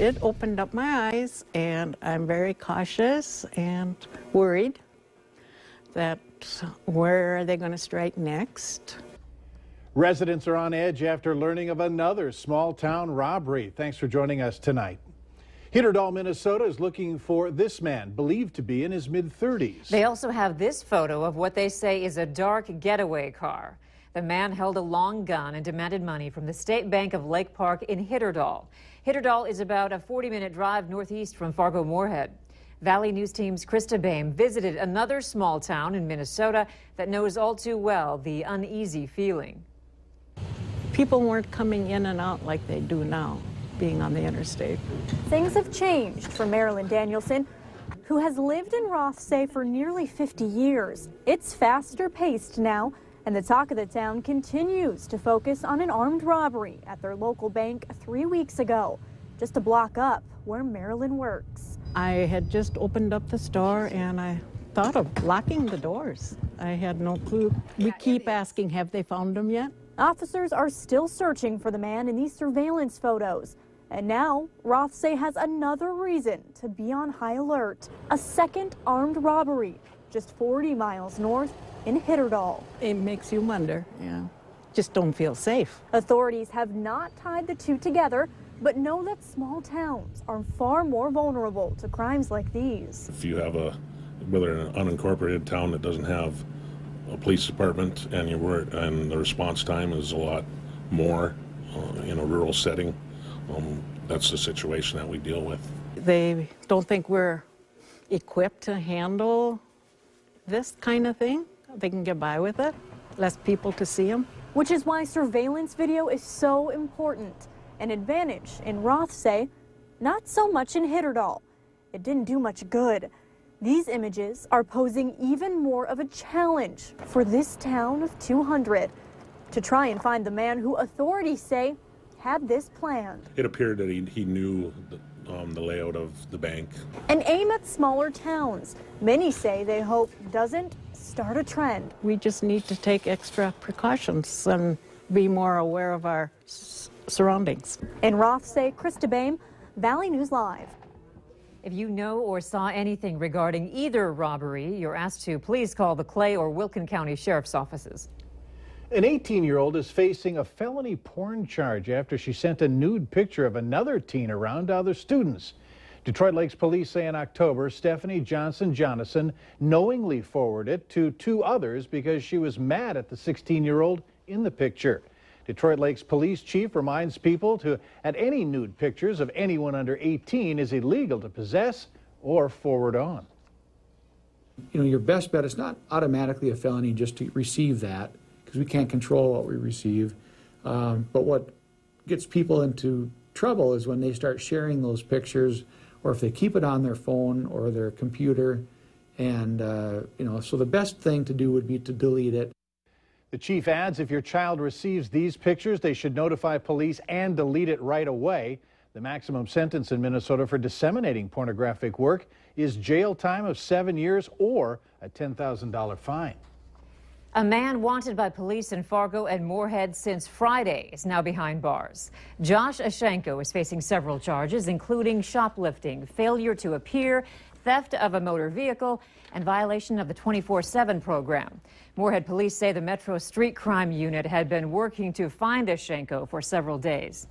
it opened up my eyes, and I'm very cautious and worried that where are they going to strike next? Residents are on edge after learning of another small town robbery. Thanks for joining us tonight. Hitterdal, Minnesota is looking for this man, believed to be in his mid 30s. They also have this photo of what they say is a dark getaway car. The man held a long gun and demanded money from the State Bank of Lake Park in Hitterdal. Hitterdal is about a 40 minute drive northeast from Fargo Moorhead. Valley News Team's Krista Baim visited another small town in Minnesota that knows all too well the uneasy feeling. People weren't coming in and out like they do now, being on the interstate. Things have changed for Marilyn Danielson, who has lived in Rothsay for nearly 50 years. It's faster paced now and the talk of the town continues to focus on an armed robbery at their local bank three weeks ago, just a block up where Marilyn works. I had just opened up the store and I thought of locking the doors. I had no clue. We keep asking, have they found him yet? Officers are still searching for the man in these surveillance photos. And now, Rothsay has another reason to be on high alert. A second armed robbery just 40 miles north in Hitterdal. It makes you wonder, yeah. Just don't feel safe. Authorities have not tied the two together, but know that small towns are far more vulnerable to crimes like these. If you have a, whether an unincorporated town that doesn't have a police department and you work, and the response time is a lot more uh, in a rural setting, um, that's the situation that we deal with. They don't think we're equipped to handle this kind of thing they can get by with it, less people to see them. Which is why surveillance video is so important. An advantage in Rothsay, not so much in Hitterdal. It didn't do much good. These images are posing even more of a challenge for this town of 200 to try and find the man who authorities say had this planned. It appeared that he, he knew the, um, the layout of the bank. An aim at smaller towns. Many say they hope doesn't start a trend. We just need to take extra precautions and be more aware of our surroundings. In Rothsay, Krista Baim, Valley News Live. If you know or saw anything regarding either robbery, you're asked to please call the Clay or Wilkin County Sheriff's offices. An 18 year old is facing a felony porn charge after she sent a nude picture of another teen around to other students. Detroit Lakes police say in October, Stephanie Johnson Jonathan knowingly forwarded it to two others because she was mad at the 16-year-old in the picture. Detroit Lakes police chief reminds people to at any nude pictures of anyone under 18 is illegal to possess or forward on. You know, your best bet is not automatically a felony just to receive that because we can't control what we receive. Um, but what gets people into trouble is when they start sharing those pictures or if they keep it on their phone or their computer. And, uh, you know, so the best thing to do would be to delete it. The chief adds if your child receives these pictures, they should notify police and delete it right away. The maximum sentence in Minnesota for disseminating pornographic work is jail time of seven years or a $10,000 fine. A man wanted by police in Fargo and Moorhead since Friday is now behind bars. Josh Ashenko is facing several charges, including shoplifting, failure to appear, theft of a motor vehicle, and violation of the 24-7 program. Moorhead police say the Metro Street Crime Unit had been working to find Ashenko for several days.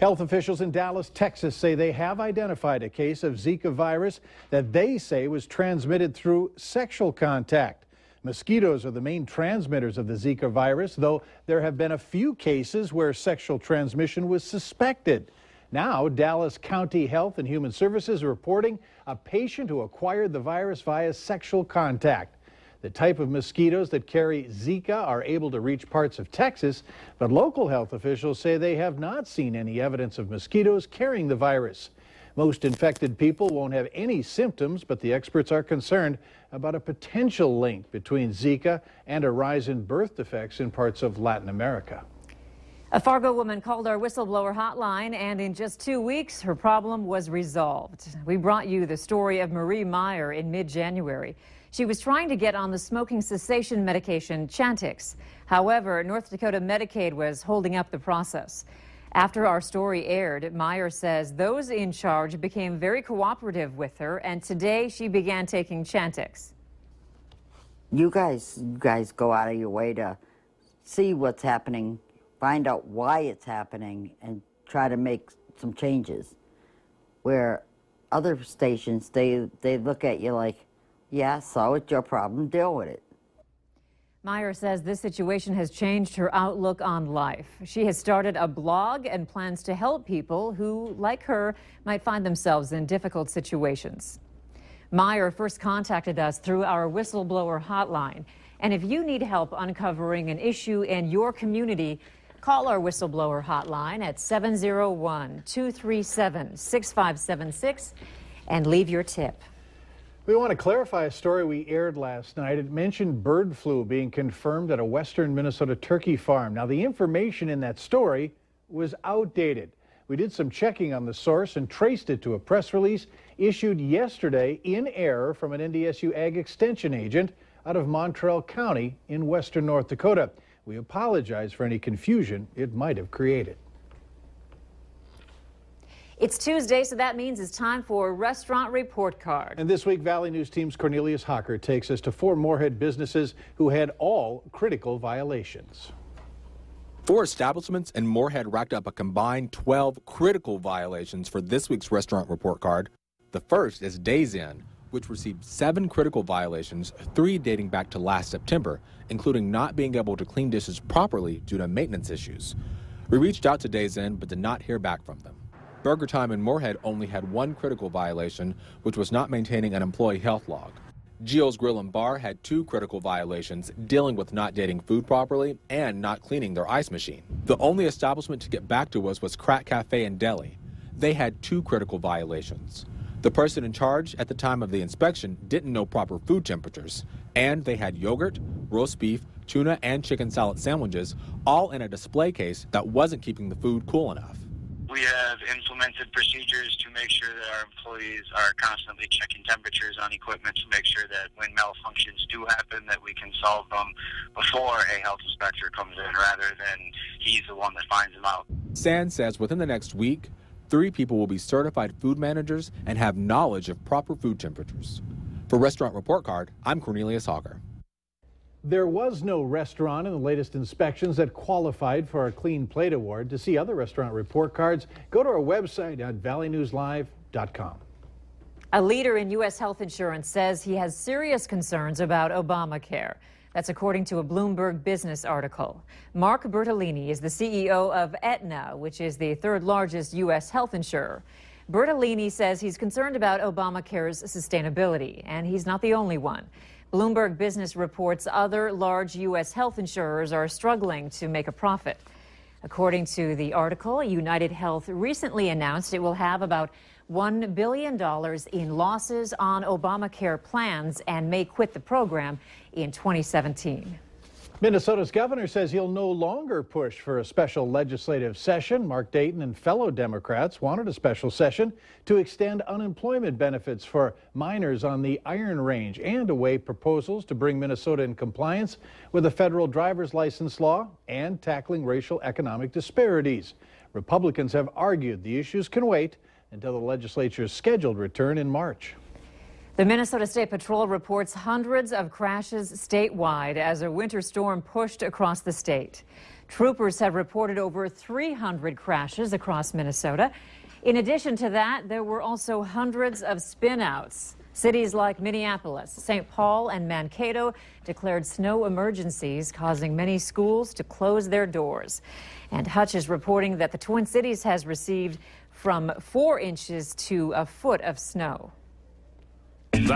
Health officials in Dallas, Texas say they have identified a case of Zika virus that they say was transmitted through sexual contact. Mosquitoes are the main transmitters of the Zika virus, though there have been a few cases where sexual transmission was suspected. Now, Dallas County Health and Human Services are reporting a patient who acquired the virus via sexual contact. The type of mosquitoes that carry Zika are able to reach parts of Texas, but local health officials say they have not seen any evidence of mosquitoes carrying the virus. Most infected people won't have any symptoms, but the experts are concerned about a potential link between Zika and a rise in birth defects in parts of Latin America. A Fargo woman called our whistleblower hotline, and in just two weeks, her problem was resolved. We brought you the story of Marie Meyer in mid-January. She was trying to get on the smoking cessation medication Chantix. However, North Dakota Medicaid was holding up the process. After our story aired, Meyer says those in charge became very cooperative with her, and today she began taking Chantix. You guys, you guys go out of your way to see what's happening, find out why it's happening, and try to make some changes. Where other stations, they, they look at you like, yeah, so it's your problem, deal with it. Meyer says this situation has changed her outlook on life. She has started a blog and plans to help people who, like her, might find themselves in difficult situations. Meyer first contacted us through our whistleblower hotline. And if you need help uncovering an issue in your community, call our whistleblower hotline at 701 237 6576 and leave your tip. We want to clarify a story we aired last night. It mentioned bird flu being confirmed at a western Minnesota turkey farm. Now, the information in that story was outdated. We did some checking on the source and traced it to a press release issued yesterday in error from an NDSU Ag Extension agent out of Mountrail County in western North Dakota. We apologize for any confusion it might have created. It's Tuesday, so that means it's time for Restaurant Report Card. And this week, Valley News Team's Cornelius Hocker takes us to four Moorhead businesses who had all critical violations. Four establishments in Moorhead racked up a combined 12 critical violations for this week's Restaurant Report Card. The first is Days Inn, which received seven critical violations, three dating back to last September, including not being able to clean dishes properly due to maintenance issues. We reached out to Days Inn but did not hear back from them. Burger Time in Moorhead only had one critical violation, which was not maintaining an employee health log. Gio's Grill and Bar had two critical violations, dealing with not dating food properly and not cleaning their ice machine. The only establishment to get back to us was Crack Cafe and Deli. They had two critical violations. The person in charge at the time of the inspection didn't know proper food temperatures, and they had yogurt, roast beef, tuna, and chicken salad sandwiches all in a display case that wasn't keeping the food cool enough. We have implemented procedures to make sure that our employees are constantly checking temperatures on equipment to make sure that when malfunctions do happen that we can solve them before a health inspector comes in rather than he's the one that finds them out. Sand says within the next week, three people will be certified food managers and have knowledge of proper food temperatures. For Restaurant Report Card, I'm Cornelius Hawker. There was no restaurant in the latest inspections that qualified for our Clean Plate Award. To see other restaurant report cards, go to our website at valleynewslive.com. A leader in U.S. health insurance says he has serious concerns about Obamacare. That's according to a Bloomberg Business article. Mark Bertolini is the CEO of Aetna, which is the third largest U.S. health insurer. Bertolini says he's concerned about Obamacare's sustainability, and he's not the only one. Bloomberg Business reports other large U.S. health insurers are struggling to make a profit. According to the article, United Health recently announced it will have about $1 billion in losses on Obamacare plans and may quit the program in 2017. Minnesota's governor says he'll no longer push for a special legislative session. Mark Dayton and fellow Democrats wanted a special session to extend unemployment benefits for miners on the Iron Range and await proposals to bring Minnesota in compliance with the federal driver's license law and tackling racial economic disparities. Republicans have argued the issues can wait until the legislature's scheduled return in March. The Minnesota State Patrol reports hundreds of crashes statewide as a winter storm pushed across the state. Troopers have reported over 300 crashes across Minnesota. In addition to that, there were also hundreds of spinouts. Cities like Minneapolis, St. Paul, and Mankato declared snow emergencies, causing many schools to close their doors. And Hutch is reporting that the Twin Cities has received from four inches to a foot of snow. That